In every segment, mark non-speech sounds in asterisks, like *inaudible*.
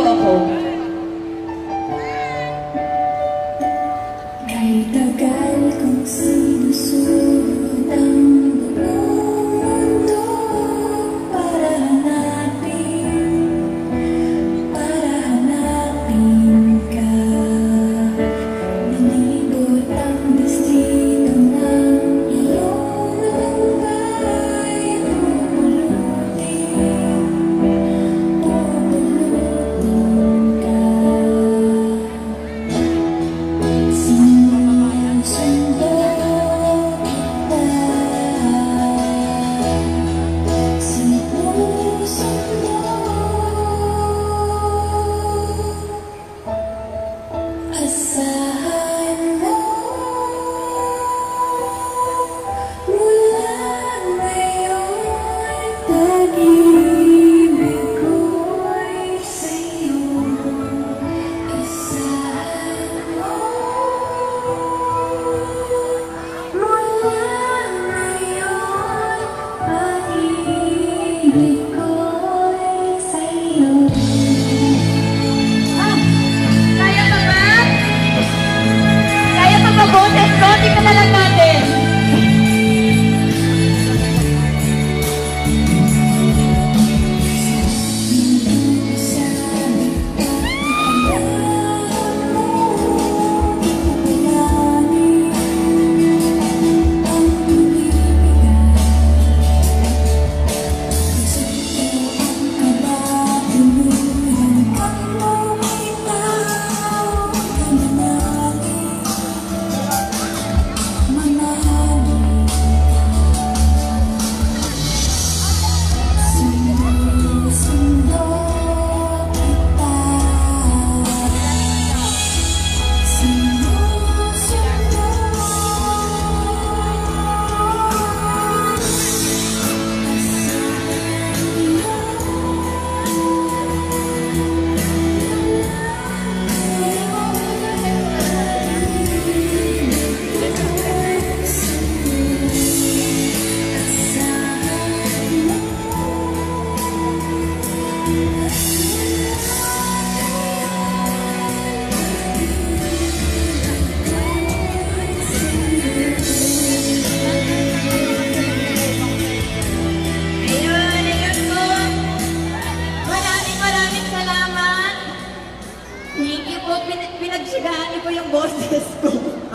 Oh.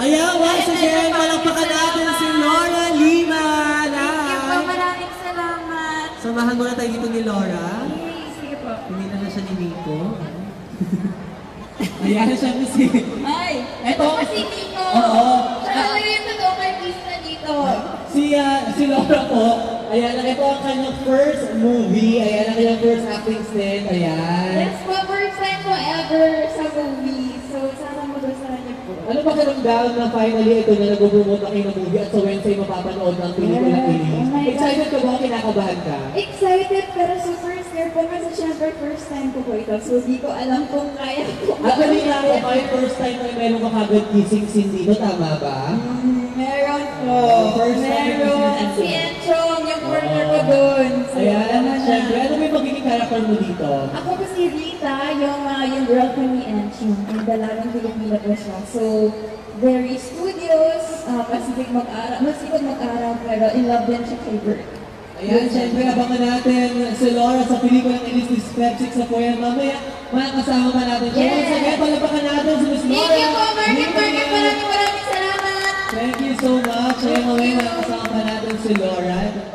Ayan, once again, palakpakan natin si Laura Lima. Thank you po, maraming salamat. Samahan muna tayo dito ni Laura. Yay, sige po. Pinila na siya ni Nico. *laughs* Ayan, siya si... Ay, Eto. ito kasi Nico. Oo. Talaga yung totoong artista dito. Si, ah, si Laura po, ayan, ito ang kanyang first movie. Ayan, ang kanyang first acting stint. Ayan. Yes po, first time ko ever sa movie. So, sana magustuhan niyo po. Ano ba karamdam na finally ito na nag-promote na kayo ng movie at sa Wednesday mapapanood ng pelikula. Inis? Oh my God. Excited ka ba? Kinakabahan ka? Excited pero super scared po kasi syempre first time ko po ito. So, di ko alam kung kaya ko. At kanina ako, my first time na meron ka kagad kissing scene dito, tama ba? Mm, Meron po. First time Meron. ko Si Enchong, yung partner ko doon. So, Ayan, character mo dito? Ako po si Rita, yung, uh, yung girlfriend ni Enchong. Ang dalagang Pilipino po siya. So, very studious, uh, pasipig mag-aral, masipag mag-aral, pero in love din siya kay Bert. Ayan, syempre, abangan natin si Laura sa pelikulang Step 6 sa Poyan. Mamaya, makakasama pa natin. Yes. Once again, palapakan natin si Miss Laura. Thank you po, Market. Market. Maraming maraming salamat. Thank you so much. Ayan, mamaya makakasama pa natin si Laura.